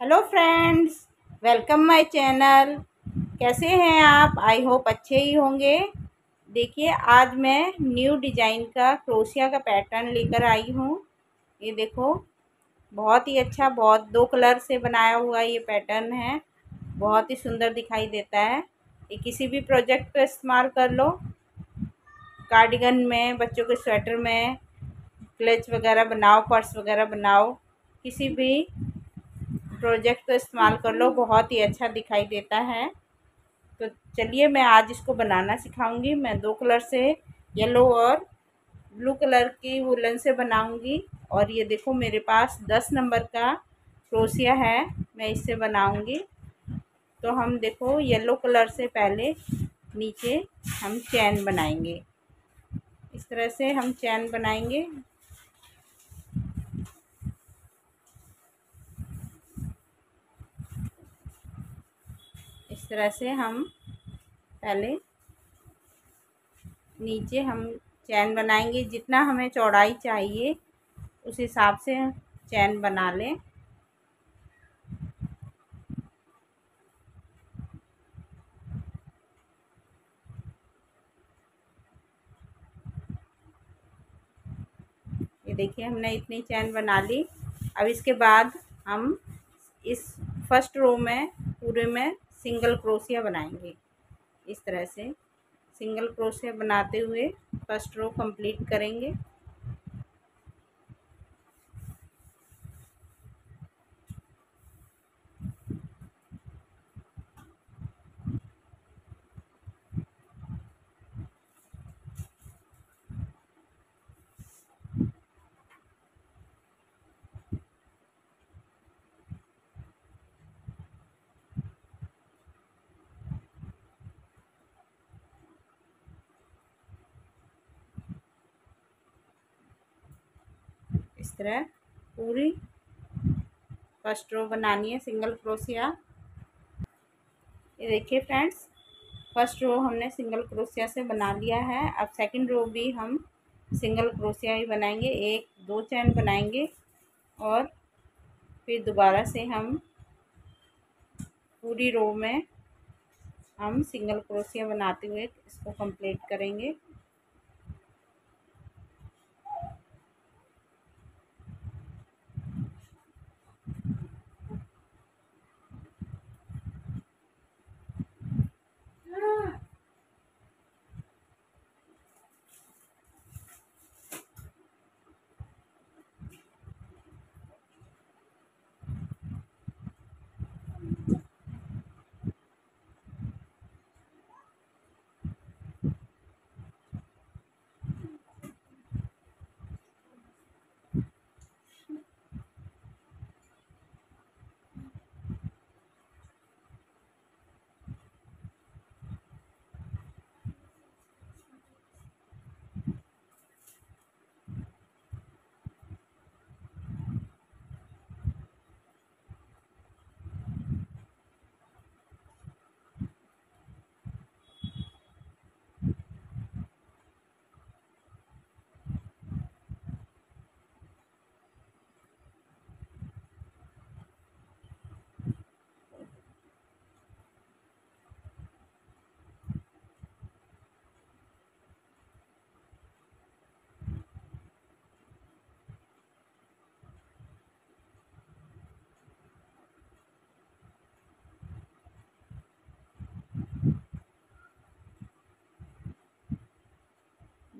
Hello friends welcome my channel कैसे हैं आप? आई होप अच्छे ही होंगे। देखिए, आज मैं न्यू डिज़ाइन का क्रोशिया का पैटर्न लेकर आई हूँ। ये देखो, बहुत ही अच्छा बहुत दो कलर से बनाया हुआ ये पैटर्न है। बहुत ही सुंदर दिखाई देता है। ये किसी भी प्रोजेक्ट पर इस्तेमाल कर लो। कार्डिगन में, बच्चों के स्वेटर में क्लच वगैरह बनाओ पर्स वगैरह बनाओ। किसी भी प्रोजेक्ट को इस्तेमाल कर लो, बहुत ही अच्छा दिखाई देता है। तो चलिए मैं आज इसको बनाना सिखाऊँगी। मैं दो कलर से येलो और ब्लू कलर की वुलन से बनाऊँगी। और ये देखो, मेरे पास दस नंबर का क्रोसिया है, मैं इससे बनाऊँगी। तो हम देखो, येलो कलर से पहले नीचे हम चैन बनाएँगे। इस तरह से हम चैन बनाएँगे। इस तरह से हम पहले नीचे हम चैन बनाएँगे। जितना हमें चौड़ाई चाहिए, उस हिसाब से चैन बना लें। ये देखिए, हमने इतनी चैन बना ली। अब इसके बाद हम इस फ़र्स्ट रो में, पूरे में सिंगल क्रोशिया बनाएँगे। इस तरह से सिंगल क्रोशिया बनाते हुए फ़र्स्ट रो कंप्लीट करेंगे। इस तरह पूरी फ़र्स्ट रो बनानी है, सिंगल क्रोशिया ये। देखिए फ्रेंड्स, फ़र्स्ट रो हमने सिंगल क्रोशिया से बना लिया है। अब सेकंड रो भी हम सिंगल क्रोशिया ही बनाएँगे। एक, दो चैन बनाएँगे और फिर दोबारा से हम पूरी रो में हम सिंगल क्रोशिया बनाते हुए इसको कंप्लीट करेंगे।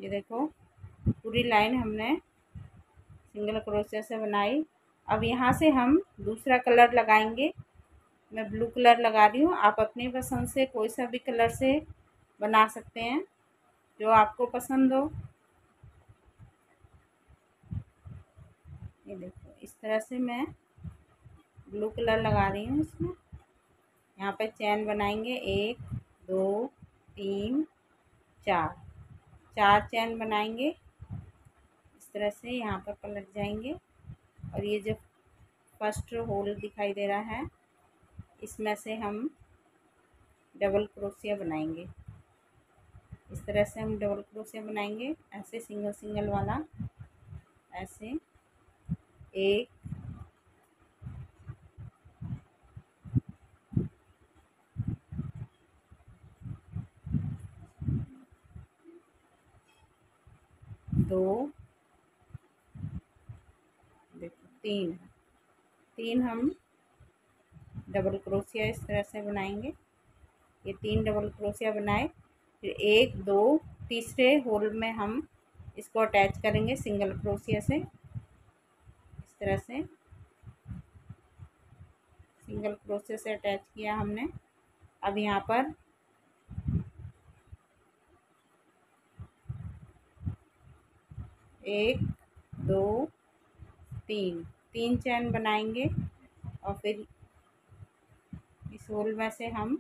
देखो, पूरी लाइन हमने सिंगल क्रोशिया से बनाई। अब यहाँ से हम दूसरा कलर लगाएँगे। मैं ब्लू कलर लगा रही हूँ। आप अपनी पसंद से कोई सा भी कलर से बना सकते हैं, जो आपको पसंद हो। ये देखो, इस तरह से मैं ब्लू कलर लगा रही हूँ इसमें। यहाँ पे चैन बनाएँगे। एक, दो, तीन, चार। चार चैन बनाएँगे। इस तरह से यहाँ पर पलट जाएँगे। और ये जो फ़र्स्ट होल दिखाई दे रहा है, इसमें से हम डबल क्रोशिया बनाएँगे। इस तरह से हम डबल क्रोशिया बनाएँगे, ऐसे सिंगल सिंगल वाला, ऐसे एक दो देखो तीन तीन हम डबल क्रोशिया इस तरह से बनाएँगे। ये तीन डबल क्रोशिया बनाए, फिर एक, दो, तीसरे होल में हम इसको अटैच करेंगे सिंगल क्रोशिया से। इस तरह से सिंगल क्रोशिया से अटैच किया हमने। अब यहाँ पर एक, दो, तीन। तीन चैन बनाएँगे और फिर इस होल में से हम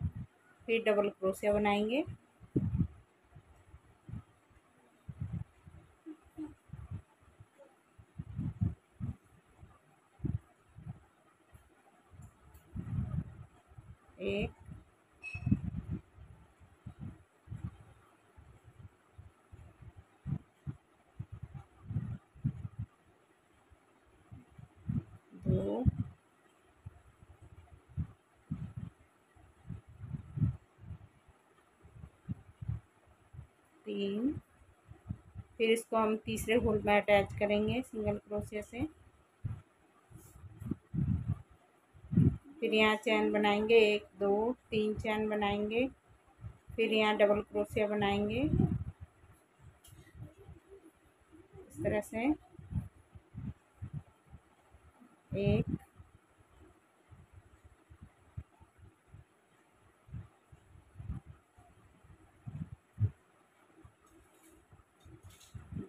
फिर डबल क्रोशिया बनाएँगे एक दो तीन। फिर इसको हम तीसरे होल में अटैच करेंगे सिंगल क्रोशिया से। फिर यहाँ चैन बनाएँगे, एक, दो, तीन चैन बनाएँगे। फिर यहाँ डबल क्रोशिया बनाएँगे। इस तरह से। एक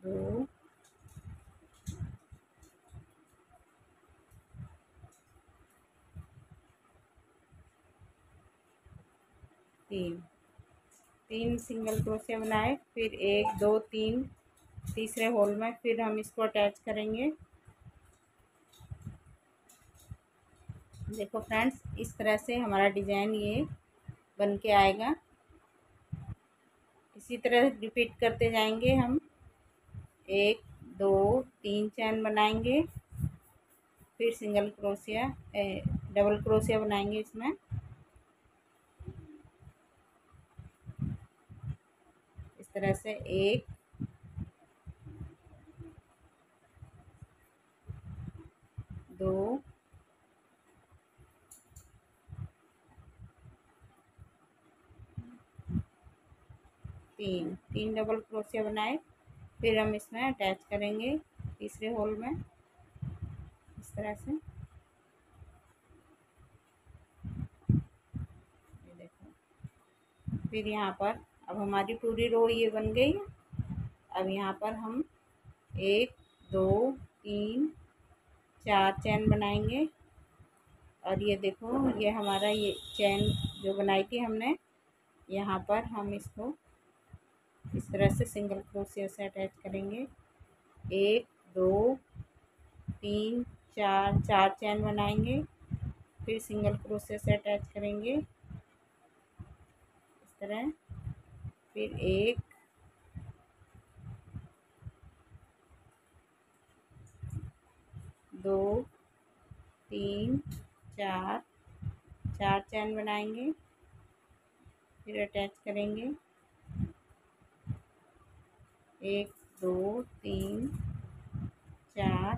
दो तीन। तीन सिंगल क्रोशिया बनाए, फिर एक, दो, तीन, तीसरे होल में, फिर हम इसको अटैच करेंगे। देखो फ्रेंड्स इस तरह से हमारा डिज़ाइन ये बन के आएगा। इसी तरह रिपीट करते जाएँगे हम। एक, दो, तीन चैन बनाएँगे। फिर सिंगल क्रोशिया डबल क्रोशिया बनाएँगे इसमें। तरह से एक दो तीन तीन डबल क्रोशिया बनाए। फिर हम इसमें अटैच करेंगे तीसरे होल में। इस तरह से। ये देखो। फिर यहाँ पर अब हमारी पूरी रो ये बन गई। अब यहाँ पर हम एक, दो, तीन, चार चैन बनाएँगे। और ये देखो, ये हमारा ये चैन जो बनाई थी हमने, यहाँ पर हम इसको इस तरह से सिंगल क्रोशिया से अटैच करेंगे। एक, दो, तीन, चार चार चैन बनाएँगे, फिर सिंगल क्रोशिया से अटैच करेंगे। इस तरह। फिर एक, दो, तीन, चार चार चैन बनाएँगे, फिर अटैच करेंगे। एक, दो, तीन, चार,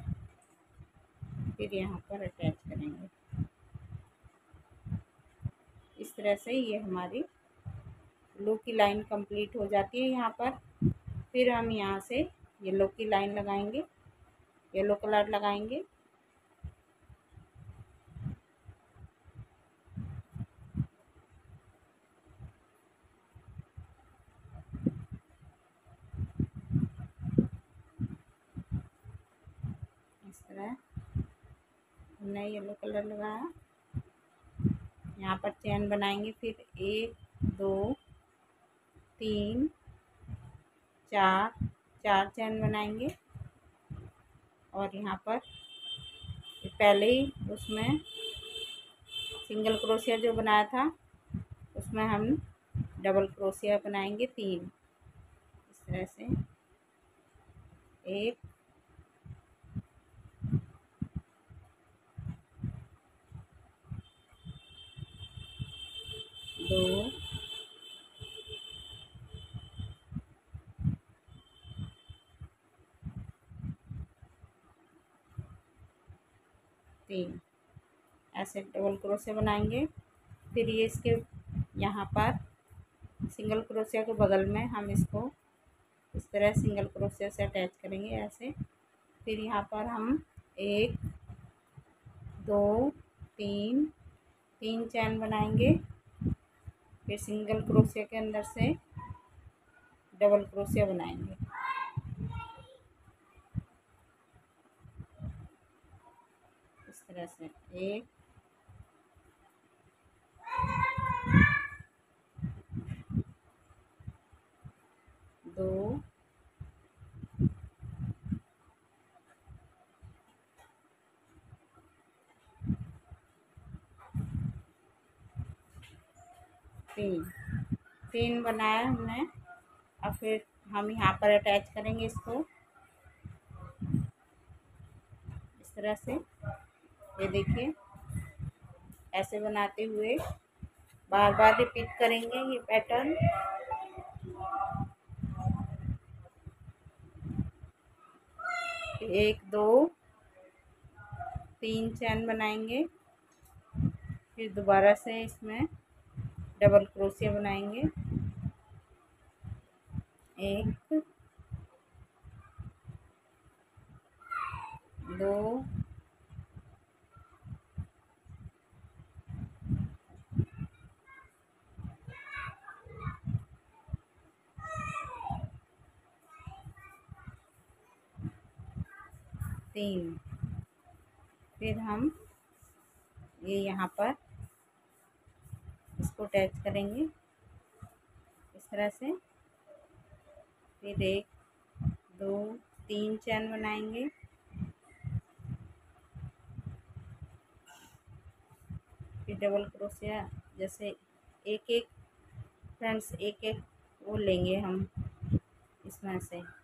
फिर यहाँ पर अटैच करेंगे। इस तरह से ये हमारी लो की लाइन कंप्लीट हो जाती है यहाँ पर। फिर हम यहाँ से येलो की लाइन लगाएँगे, येलो कलर लगाएँगे। है हमने येलो कलर लगाया। यहाँ पर चैन बनाएँगे, फिर एक, दो तीन, चार चार चैन बनाएँगे। और यहाँ पर पहले ही उसमें सिंगल क्रोशिया जो बनाया था, उसमें हम डबल क्रोशिया बनाएँगे तीन। इस तरह से एक दो ऐसे डबल क्रोशिया बनाएँगे। फिर ये इसके यहाँ पर सिंगल क्रोशिया के बगल में हम इसको इस तरह सिंगल क्रोशिया से अटैच करेंगे ऐसे। फिर यहाँ पर हम एक, दो, तीन तीन चैन बनाएँगे। फिर सिंगल क्रोशिया के अंदर से डबल क्रोशिया बनाएँगे। इस तरह से एक दो, तीन। तीन बनाया हमने। और फिर हम यहाँ पर अटैच करेंगे इसको। इस तरह से। ये देखिए। ऐसे बनाते हुए बार बार रिपीट करेंगे ये पैटर्न एक दो तीन चैन बनाएँगे। फिर दोबारा से इसमें डबल क्रोशिया बनाएँगे। एक दो तीन फिर हम ये यहाँ पर इसको अटैच करेंगे। इस तरह से। फिर एक, दो, तीन चैन बनाएँगे। फिर डबल क्रोशिया जैसे एक एक फ्रेंड्स एक एक वो लेंगे हम इसमें से।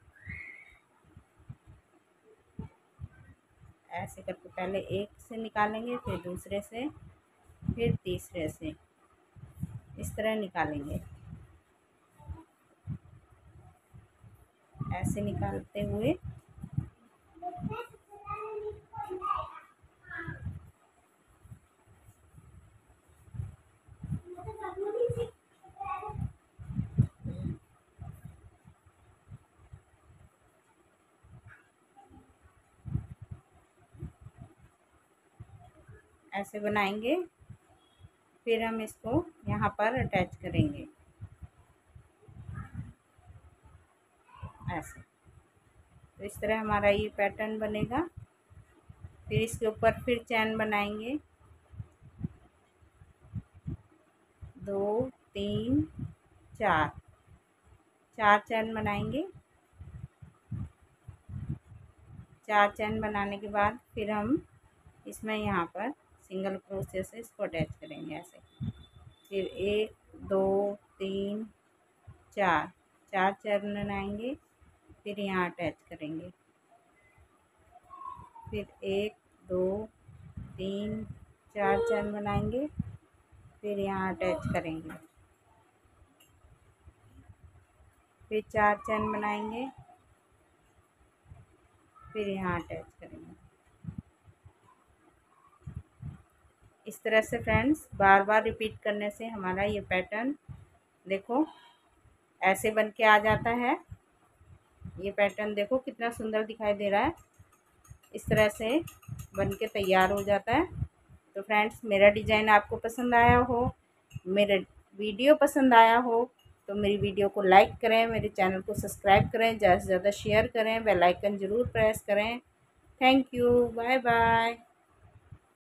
ऐसे करके पहले एक से निकालेंगे, फिर दूसरे से, फिर तीसरे से। इस तरह निकालेंगे। ऐसे निकालते हुए ऐसे बनाएँगे। फिर हम इसको यहाँ पर अटैच करेंगे। ऐसे। तो इस तरह हमारा ये पैटर्न बनेगा। फिर इसके ऊपर फिर चैन बनाएँगे। दो, तीन, चार। चार चैन बनाएँगे। चार चैन बनाने के बाद फिर हम इसमें यहाँ पर सिंगल क्रोशे से इसको अटैच करेंगे ऐसे। फिर एक, दो, तीन, चार। चार चरण बनाएँगे, फिर यहाँ अटैच करेंगे। फिर एक, दो, तीन, चार चरण बनाएँगे, फिर यहाँ अटैच करेंगे। फिर चार चैन बनाएँगे, फिर यहाँ अटैच करेंगे। इस तरह से फ्रेंड्स बार बार रिपीट करने से हमारा ये पैटर्न देखो, ऐसे बन के आ जाता है। ये पैटर्न देखो कितना सुंदर दिखाई दे रहा है। इस तरह से बन के तैयार हो जाता है। तो फ्रेंड्स मेरा डिज़ाइन आपको पसंद आया हो, मेरे वीडियो पसंद आया हो तो मेरी वीडियो को लाइक करें, मेरे चैनल को सब्सक्राइब करें, ज़्यादा से ज़्यादा शेयर करें बेल आइकन ज़रूर प्रेस करें। Thank you bye bye